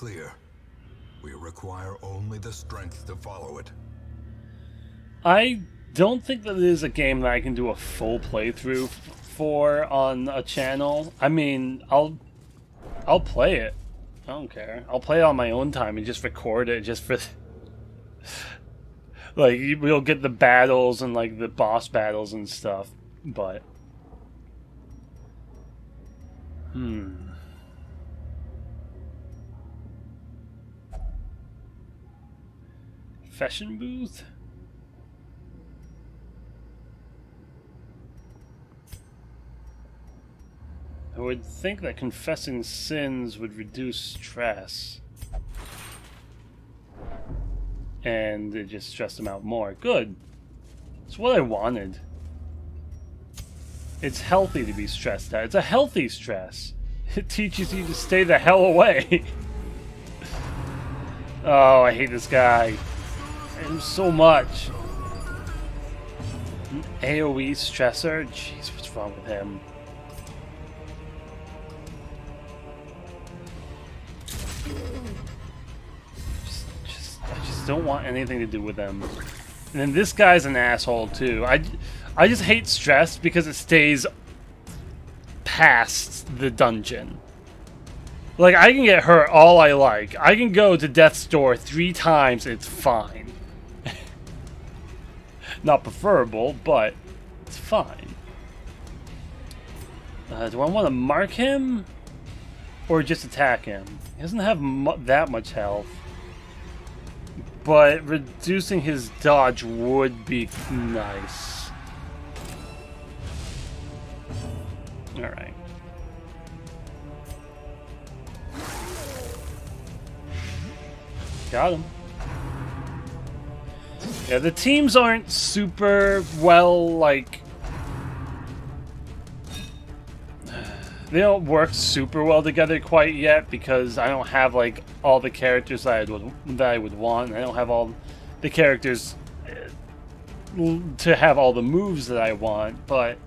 clear. We require only the strength to follow it. I don't think that it is a game that I can do a full playthrough for on a channel. I mean, I'll I'll play it. I don't care. I'll play it on my own time and just record it just for like we'll get the battles and like the boss battles and stuff, but Confession booth? I would think that confessing sins would reduce stress. And it just stressed them out more. Good. It's what I wanted. It's healthy to be stressed out. It's a healthy stress. It teaches you to stay the hell away. oh, I hate this guy. So much. AoE stressor? Jeez, what's wrong with him? Just, just, I just don't want anything to do with them. And then this guy's an asshole too. I, I just hate stress because it stays past the dungeon. Like, I can get hurt all I like. I can go to death's door three times, it's fine. Not preferable, but it's fine. Uh, do I want to mark him? Or just attack him? He doesn't have mu that much health. But reducing his dodge would be nice. Alright. Got him. Yeah, the teams aren't super well, like... They don't work super well together quite yet because I don't have, like, all the characters that I would, that I would want. I don't have all the characters uh, to have all the moves that I want, but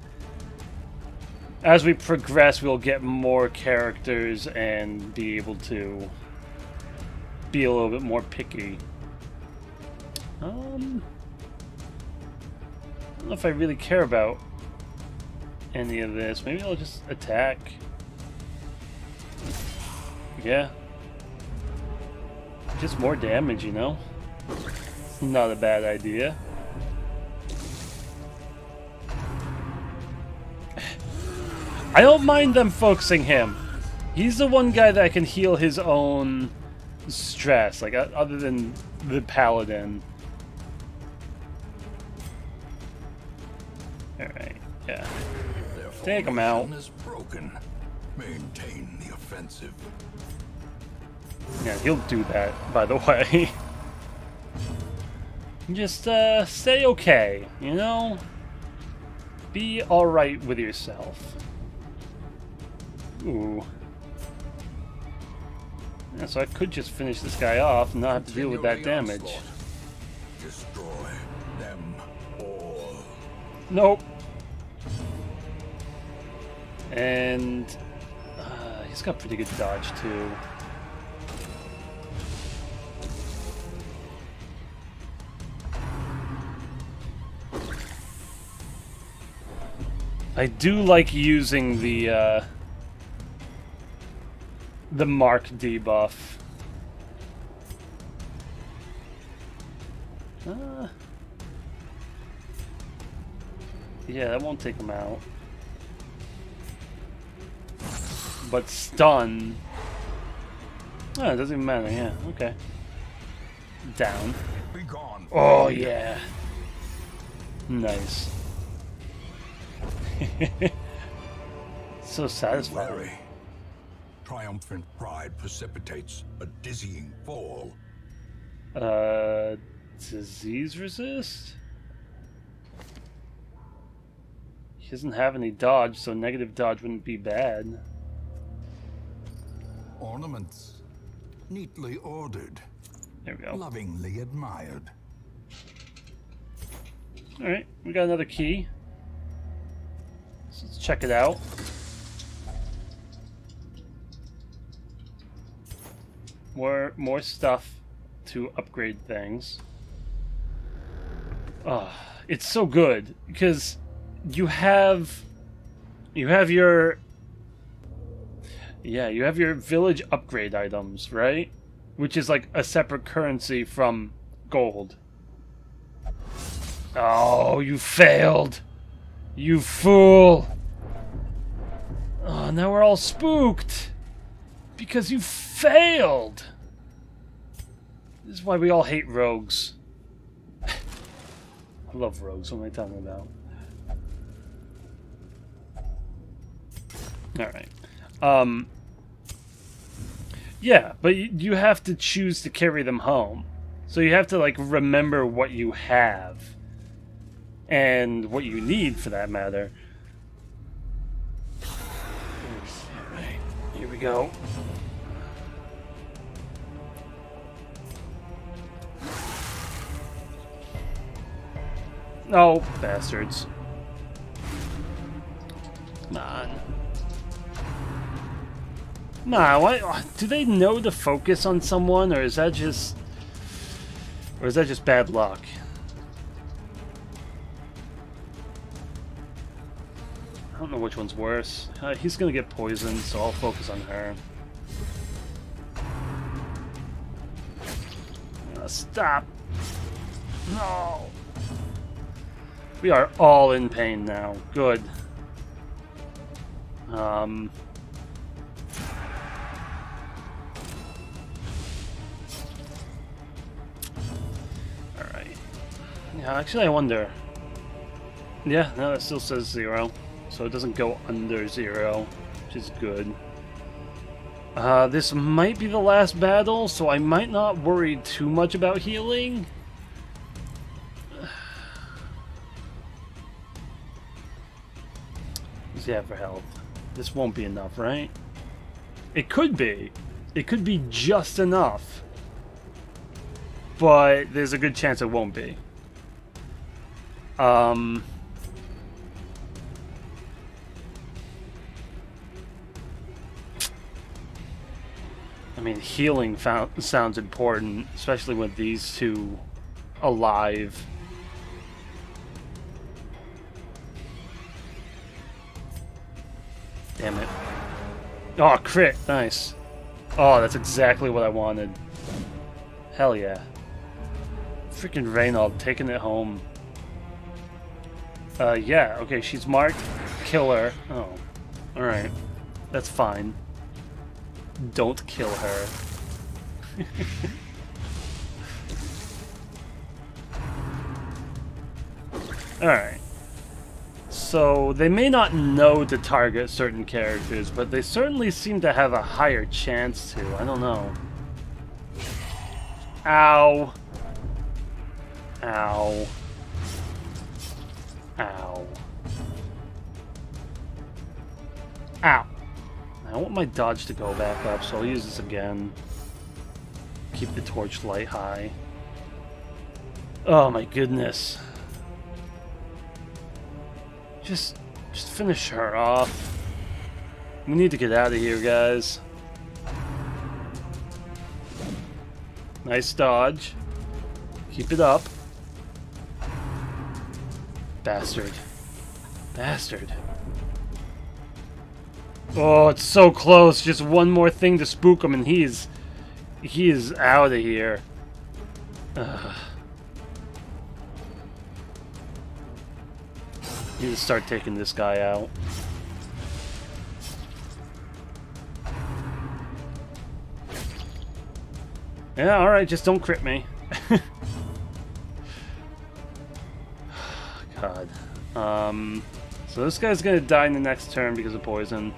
as we progress, we'll get more characters and be able to be a little bit more picky. Um, I don't know if I really care about any of this. Maybe I'll just attack. Yeah. Just more damage, you know? Not a bad idea. I don't mind them focusing him. He's the one guy that can heal his own stress, like other than the paladin. Alright, yeah. Their Take 'em out. Is broken. Maintain the offensive. Yeah, he'll do that, by the way. Just, uh, stay okay, you know? Be alright with yourself. Ooh. Yeah, so I could just finish this guy off and not have to deal with that damage. Destroy them all. Nope. And uh, he's got pretty good dodge too. I do like using the uh, the mark debuff. Uh, yeah, that won't take him out. But stun. Oh, it doesn't even matter, yeah, okay. Down. Oh, yeah. Nice. so satisfying. Wary. Triumphant pride precipitates a dizzying fall. Uh, disease resist? He doesn't have any dodge, so negative dodge wouldn't be bad. Ornaments. Neatly ordered. There we go. Lovingly admired. Alright, we got another key. So let's check it out. More more stuff to upgrade things. Oh, it's so good because you have you have your yeah, you have your village upgrade items, right? Which is like a separate currency from gold. Oh, you failed. You fool. Oh, now we're all spooked. Because you failed. This is why we all hate rogues. I love rogues. What am I talking about? Alright. Um, yeah, but you have to choose to carry them home. So you have to, like, remember what you have. And what you need, for that matter. Here we go. Oh, bastards. Come on. What? Do they know to focus on someone, or is that just... Or is that just bad luck? I don't know which one's worse. Uh, he's gonna get poisoned, so I'll focus on her. Uh, stop! No! We are all in pain now. Good. Um... Yeah, actually I wonder. Yeah, no, it still says zero. So it doesn't go under zero, which is good. Uh, this might be the last battle, so I might not worry too much about healing. Yeah, for health? This won't be enough, right? It could be. It could be just enough. But there's a good chance it won't be. Um... I mean, healing sounds important, especially with these two alive. Damn it. Oh, crit. Nice. Oh, that's exactly what I wanted. Hell yeah. Freaking Reynauld taking it home. Uh, yeah. Okay, she's marked. Kill her. Oh. Alright. That's fine. Don't kill her. Alright. So, they may not know to target certain characters, but they certainly seem to have a higher chance to. I don't know. Ow. Ow. Ow. Ow. I want my dodge to go back up, so I'll use this again. Keep the torch light high. Oh my goodness. Just, just finish her off. We need to get out of here, guys. Nice dodge. Keep it up. Bastard. Bastard. Oh, it's so close. Just one more thing to spook him and he's... He is out of here. Ugh. Need to start taking this guy out. Yeah, alright, just don't crit me. Um, so this guy's gonna die in the next turn because of poison.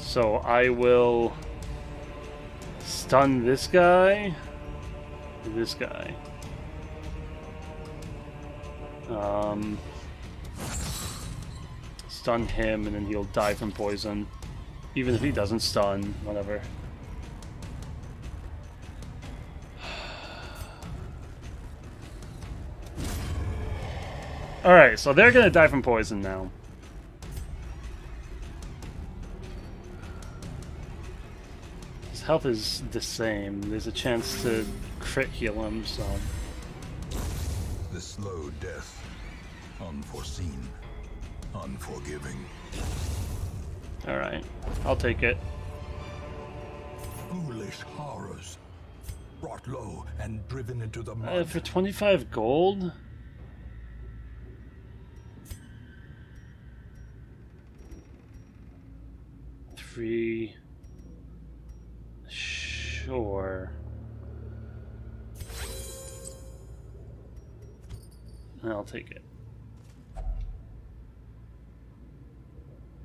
So I will stun this guy, this guy. Um, stun him, and then he'll die from poison. Even if he doesn't stun, whatever. Alright, so they're gonna die from poison now. His health is the same. There's a chance to crit heal him, so... The slow death. Unforeseen. Unforgiving. Alright, I'll take it. Foolish horrors. Brought low and driven into the Uh, mud. for 25 gold? Three... Sure. I'll take it.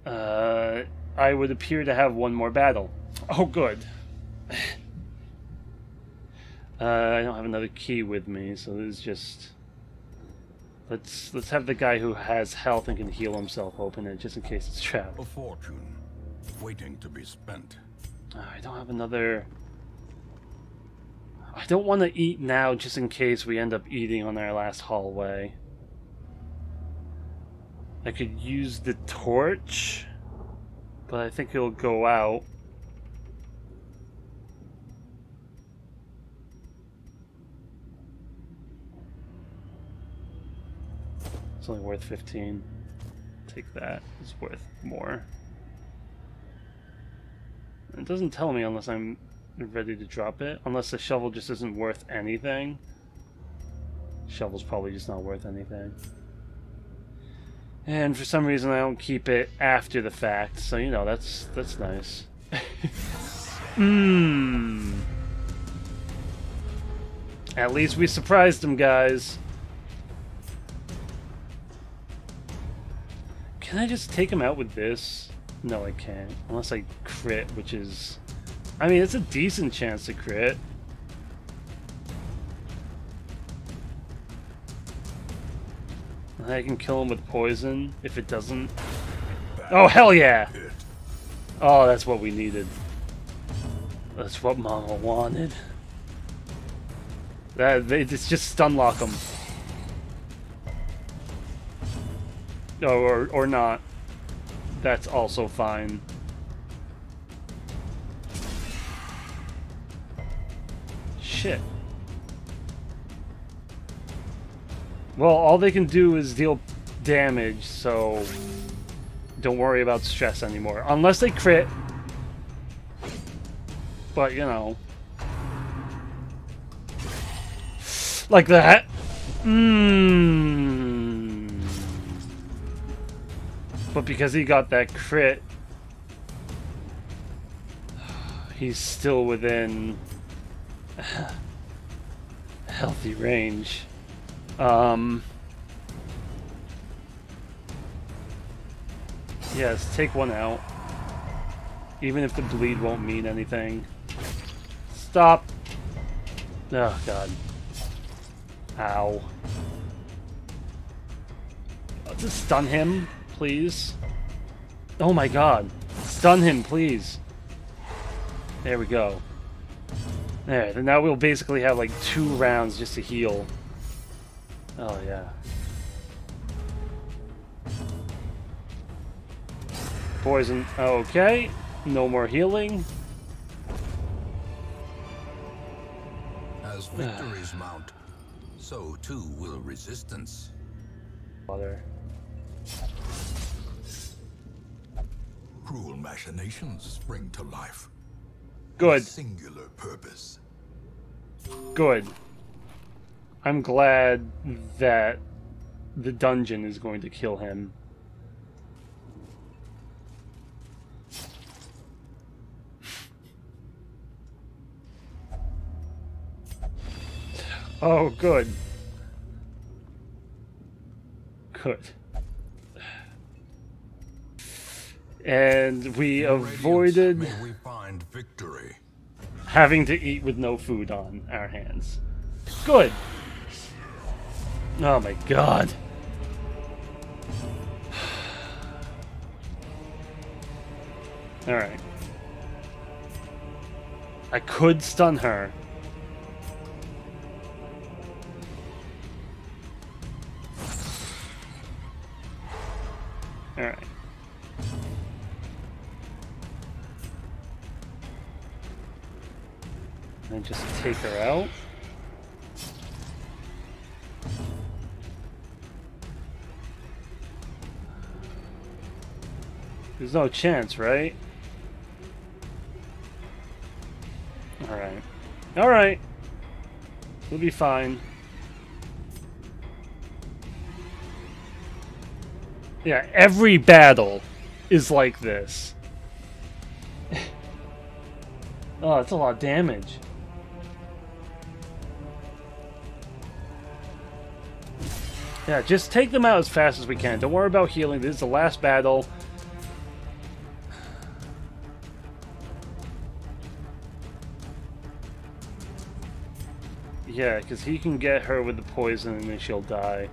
Uh, I would appear to have one more battle. Oh, good. Uh, I don't have another key with me, so this is just. Let's let's have the guy who has health and can heal himself open it, just in case it's trapped. A fortune. Waiting to be spent. Uh, I don't have another. I don't want to eat now, just in case we end up eating on our last hallway. I could use the torch, but I think it'll go out. It's only worth 15. Take that. It's worth more. It doesn't tell me unless I'm ready to drop it. Unless the shovel just isn't worth anything. Shovel's probably just not worth anything. And for some reason I don't keep it after the fact, so you know, that's that's nice. Mmm. At least we surprised him, guys. Can I just take him out with this? No, I can't. Unless I crit, which is... I mean, it's a decent chance to crit. I can kill him with poison if it doesn't. Oh, hell yeah! Oh, that's what we needed. That's what Mama wanted. That it's just stun lock them. Oh, or or not. That's also fine. Shit. Well, all they can do is deal damage, so don't worry about stress anymore. Unless they crit. But, you know. Like that. Mmm. But because he got that crit, he's still within healthy range. Um, yes, take one out. Even if the bleed won't mean anything. Stop. Oh, God. Ow. Uh, Just stun him, please. Oh my god. Stun him, please. There we go. There, then now we'll basically have like two rounds just to heal. Oh yeah. Poison. Okay. No more healing. As ah. victories mount, so too will resistance. Water. Cruel machinations spring to life. Good. Singular purpose. Good. I'm glad that the dungeon is going to kill him. Oh, good. Good. And we avoided we having to eat with no food on our hands. Good. Oh my god. Alright. I could stun her. Alright. Take her out. There's no chance, right? Alright. Alright. We'll be fine. Yeah, every battle is like this. oh, that's a lot of damage. Yeah, just take them out as fast as we can. Don't worry about healing. This is the last battle. Yeah, because he can get her with the poison and then she'll die.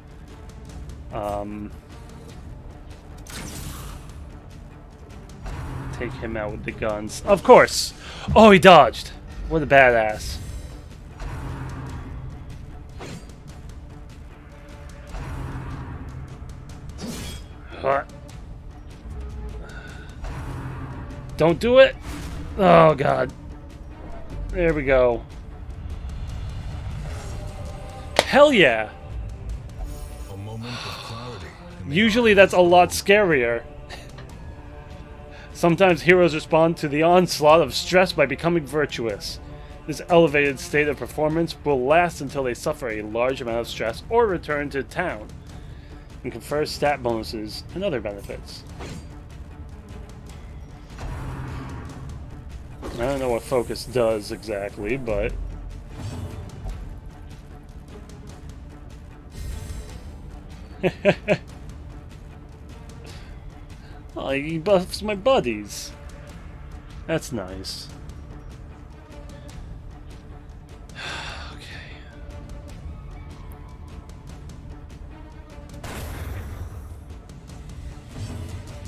Um, take him out with the guns. Of course! Oh, he dodged! What a badass. Don't do it! Oh, God. There we go. Hell yeah! A moment of clarity. Usually that's a lot scarier. Sometimes heroes respond to the onslaught of stress by becoming virtuous. This elevated state of performance will last until they suffer a large amount of stress or return to town, and confers stat bonuses and other benefits. I don't know what focus does exactly, but Oh, he buffs my buddies. That's nice.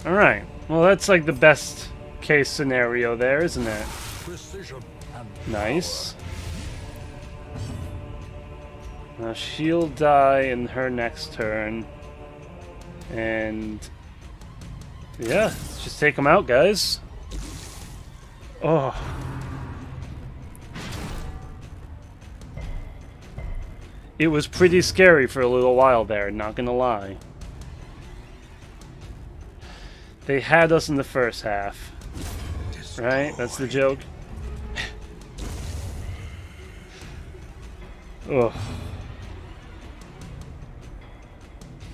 Alright. Well, that's like the best case scenario there, isn't it? Nice. Now she'll die in her next turn. And yeah, let's just take them out, guys. Oh. It was pretty scary for a little while there, not gonna lie. They had us in the first half, right? That's the joke. Ugh.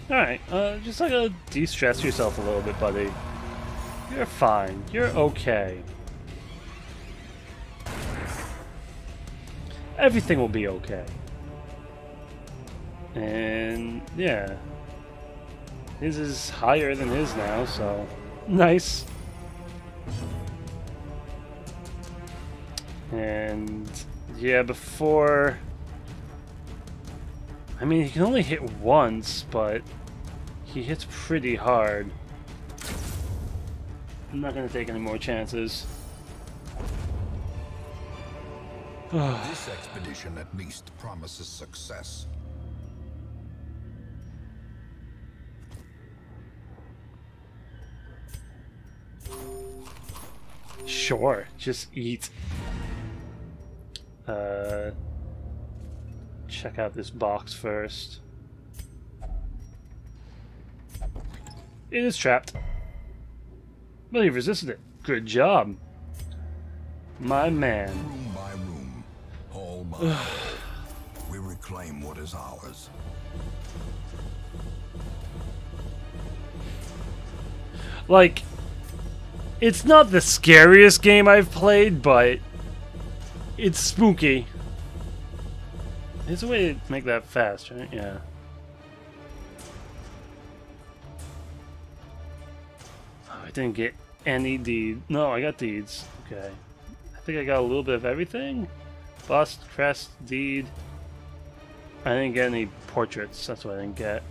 Alright, uh, just like a de-stress yourself a little bit, buddy. You're fine. You're okay. Everything will be okay. And, yeah. His is higher than his now, so... Nice. And, yeah, before... I mean, he can only hit once, but he hits pretty hard. I'm not to take any more chances. This expedition at least promises success. Sure, just eat. Uh, check out this box first. It is trapped. But he resisted it. Good job. My man. Room by room, all mine. we reclaim what is ours. Like, it's not the scariest game I've played, but it's spooky. There's a way to make that fast, right? Yeah. Oh, I didn't get any deed. No, I got deeds. Okay. I think I got a little bit of everything. Bust, crest, deed. I didn't get any portraits. That's what I didn't get.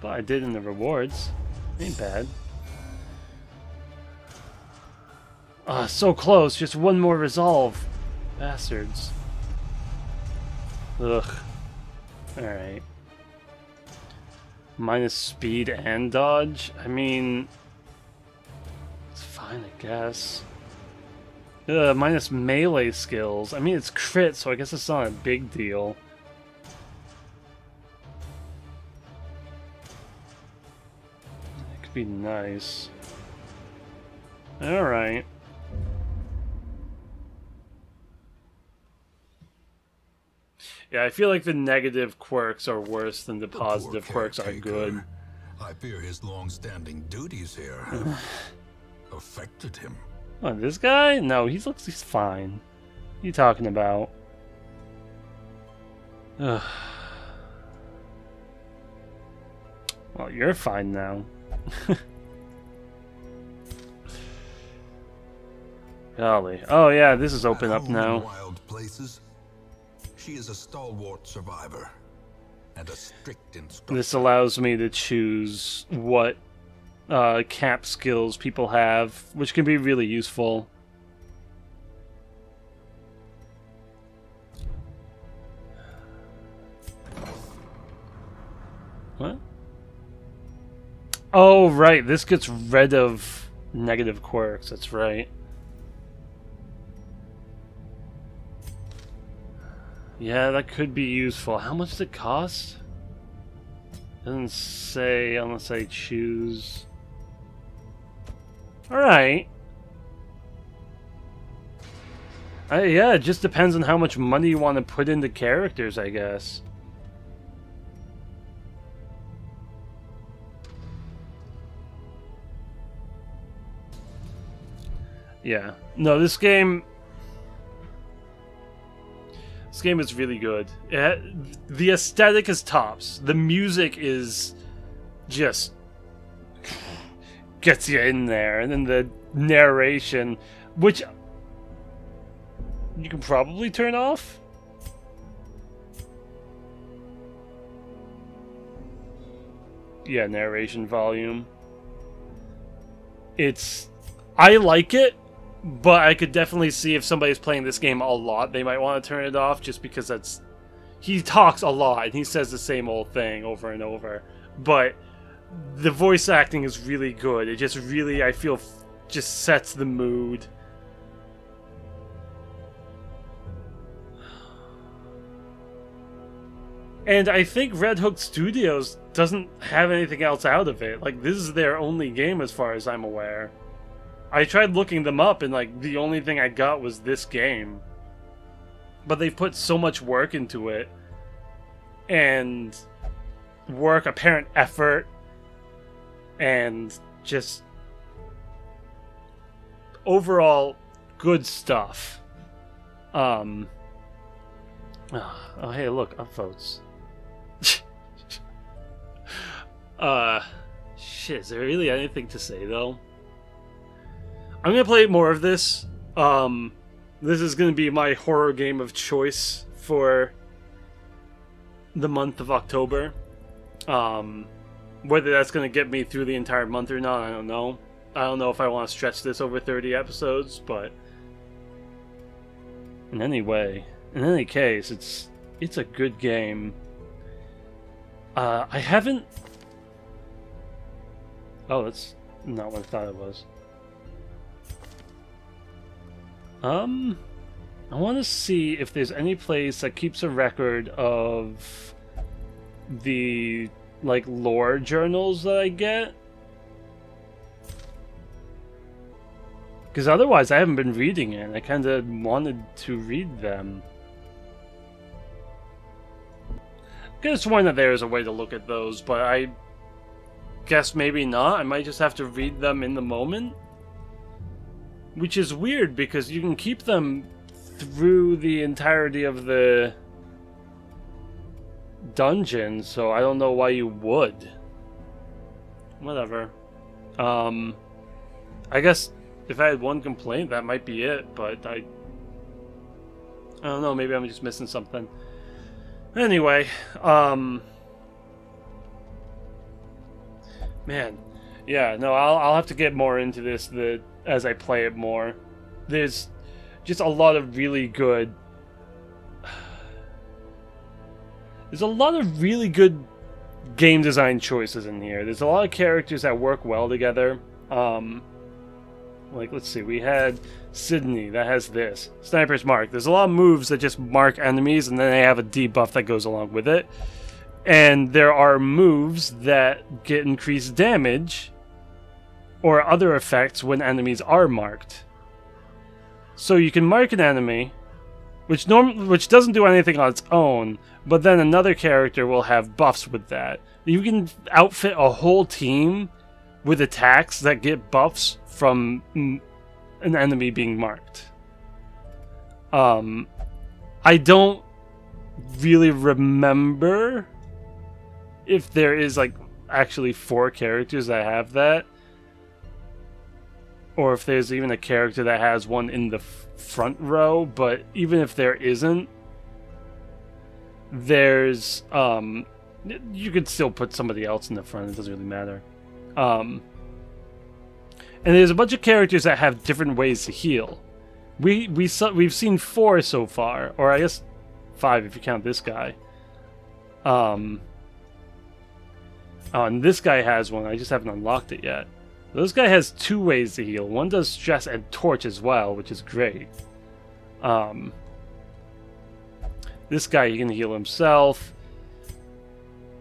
But I did in the rewards. Ain't bad. Ah, so close. Just one more resolve. Bastards. Ugh. Alright. Minus speed and dodge? I mean... It's fine, I guess. Uh, minus melee skills. I mean, it's crit, so I guess it's not a big deal. Be nice. Alright. Yeah, I feel like the negative quirks are worse than the positive quirks are good. I fear his long-standing duties here have affected him. Oh, this guy? No, he looks he's fine. What you talking about? Ugh. Well, you're fine now. Golly. Oh yeah, this is open up now. Wild places. She is a stalwart survivor and a strict instructor. This allows me to choose what uh, camping skills people have, which can be really useful. What? Oh, right. This gets rid of negative quirks. That's right. Yeah, that could be useful. How much does it cost? Doesn't say unless I choose. Alright. Uh, yeah, it just depends on how much money you want to put into characters, I guess. Yeah. No, this game this game is really good. It, the aesthetic is tops. The music is just gets you in there, and then the narration, which you can probably turn off. Yeah, narration volume. It's I like it but I could definitely see if somebody's playing this game a lot, they might want to turn it off just because that's he talks a lot and he says the same old thing over and over. But the voice acting is really good. It just really I feel just sets the mood. And I think Red Hook Studios doesn't have anything else out of it. Like this is their only game as far as I'm aware. I tried looking them up, and like the only thing I got was this game. But they've put so much work into it, and work, apparent effort, and just overall good stuff. Um. Oh, oh hey, look, upvotes. uh, shit. Is there really anything to say though? I'm gonna play more of this. Um, this is gonna be my horror game of choice for the month of October. Um, whether that's gonna get me through the entire month or not, I don't know. I don't know if I want to stretch this over 30 episodes, but in any way, in any case, it's it's a good game. Uh, I haven't. Oh, that's not what I thought it was. Um, I want to see if there's any place that keeps a record of the like lore journals that I get. Because otherwise, I haven't been reading it. I kind of wanted to read them. I could have sworn that there is a way to look at those, but I guess maybe not. I might just have to read them in the moment. Which is weird because you can keep them through the entirety of the dungeon, so I don't know why you would. Whatever. Um, I guess if I had one complaint, that might be it, but I... I don't know, maybe I'm just missing something. Anyway, um... Man, yeah, no, I'll, I'll have to get more into this. The as I play it more. There's just a lot of really good. There's a lot of really good game design choices in here. There's a lot of characters that work well together. Um, like, let's see, we had Sydney that has this. Sniper's Mark. There's a lot of moves that just mark enemies, and then they have a debuff that goes along with it. And there are moves that get increased damage or other effects when enemies are marked. So you can mark an enemy, which norm which doesn't do anything on its own, but then another character will have buffs with that. You can outfit a whole team with attacks that get buffs from an enemy being marked. Um, I don't really remember if there is like actually four characters that have that, or if there's even a character that has one in the front row. But even if there isn't, there's um, you could still put somebody else in the front. It doesn't really matter. Um, and there's a bunch of characters that have different ways to heal. We we saw, we've seen four so far, or I guess five if you count this guy. Um. Oh, and this guy has one. I just haven't unlocked it yet. This guy has two ways to heal. One does stress and torch as well, which is great. Um. This guy he can heal himself.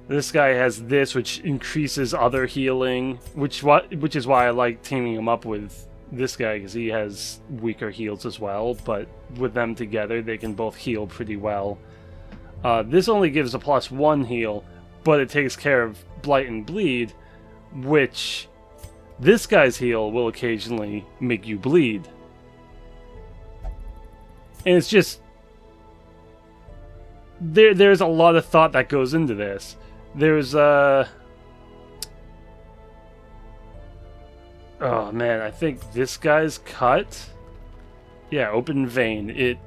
This guy has this, which increases other healing, which what which is why I like teaming him up with this guy because he has weaker heals as well. But with them together, they can both heal pretty well. Uh, this only gives a plus one heal, but it takes care of blight and bleed, which this guy's heal will occasionally make you bleed. And it's just there there's a lot of thought that goes into this. There's uh Oh man, I think this guy's cut. Yeah, open vein. It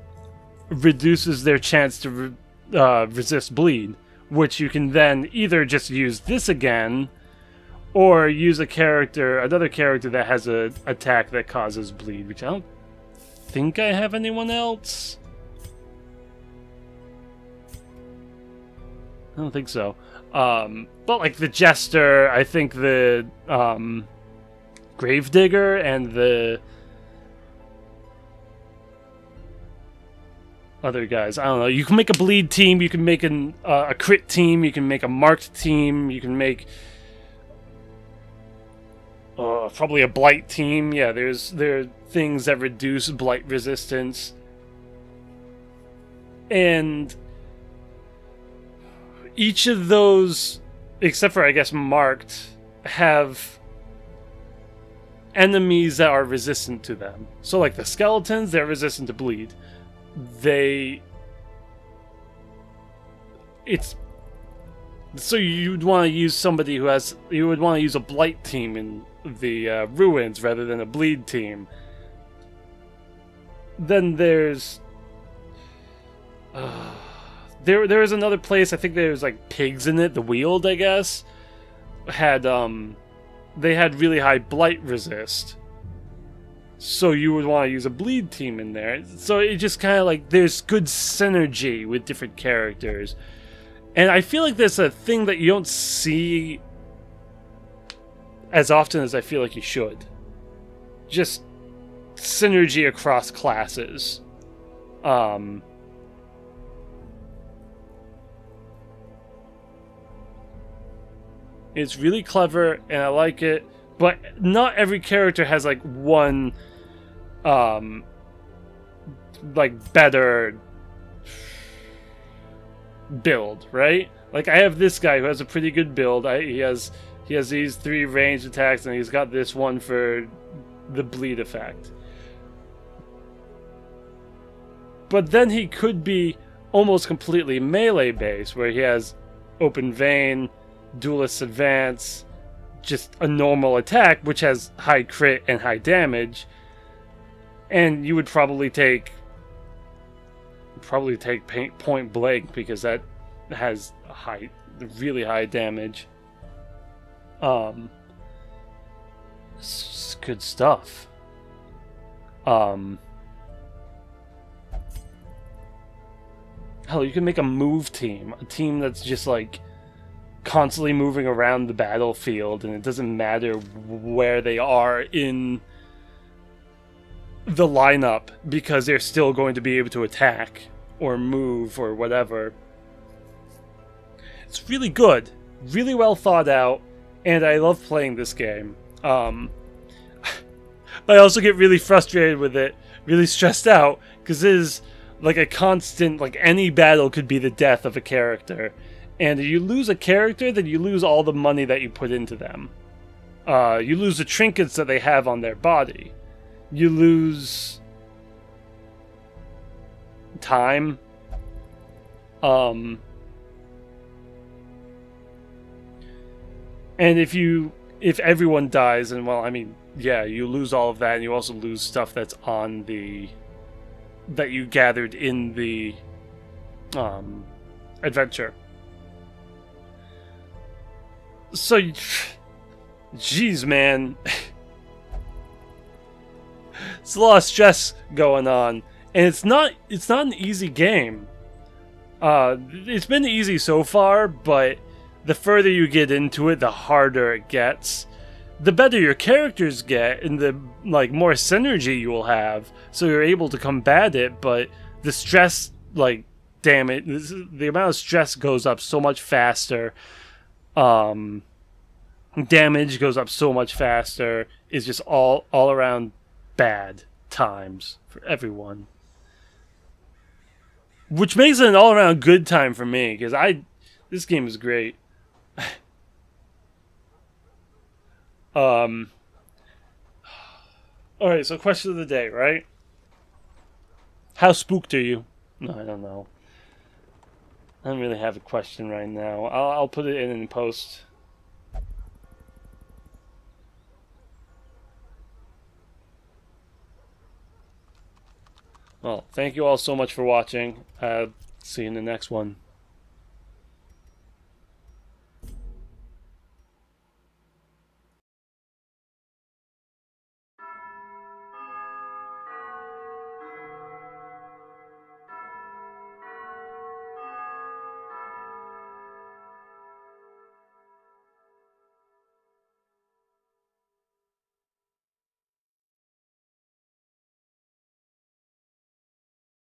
reduces their chance to re uh, resist bleed, which you can then either just use this again, or use a character, another character that has a attack that causes bleed, which I don't think I have anyone else. I don't think so. Um, but like the Jester, I think the um, Gravedigger and the other guys. I don't know. You can make a bleed team. You can make an, uh, a crit team. You can make a marked team. You can make uh, probably a blight team. Yeah, there's there are things that reduce blight resistance, and each of those, except for I guess marked, have enemies that are resistant to them. So like the skeletons, they're resistant to bleed. They it's so you'd want to use somebody who has you would want to use a blight team in the uh, ruins rather than a bleed team. Then there's uh, there there was another place. I think there's like pigs in it. The Weald, I guess, had um, they had really high blight resist. So you would want to use a bleed team in there. So it just kind of like there's good synergy with different characters, and I feel like there's a thing that you don't see as often as I feel like you should. Just synergy across classes. Um, It's really clever and I like it, but not every character has like one um like better build, right? Like I have this guy who has a pretty good build. I, he has he has these three ranged attacks and he's got this one for the bleed effect. But then he could be almost completely melee based where he has open vein, Duelist Advance, just a normal attack, which has high crit and high damage. And you would probably take probably take point blank because that has high really high damage. Um good stuff. Um Hell, you can make a move team, a team that's just like constantly moving around the battlefield, and it doesn't matter where they are in the lineup because they're still going to be able to attack or move or whatever. It's really good, really well thought out, and I love playing this game. Um, but I also get really frustrated with it, really stressed out, because it is like a constant, like any battle could be the death of a character. And if you lose a character, then you lose all the money that you put into them. Uh, you lose the trinkets that they have on their body. You lose time. Um, and if you if everyone dies, and well, I mean, yeah, you lose all of that, and you also lose stuff that's on the that you gathered in the um, adventure. So, jeez, man, it's a lot of stress going on, and it's not it's not an easy game. Uh, it's been easy so far, but the further you get into it, the harder it gets. The better your characters get, and the like more synergy you will have, so you're able to combat it. But the stress, like, damn it, this, the amount of stress goes up so much faster. Um, damage goes up so much faster. It's just all all around bad times for everyone. Which makes it an all around good time for me because I this game is great. um All right, so question of the day, right? How spooked are you? No, I don't know. I don't really have a question right now. I'll, I'll put it in in post. Well, thank you all so much for watching. Uh, see you in the next one.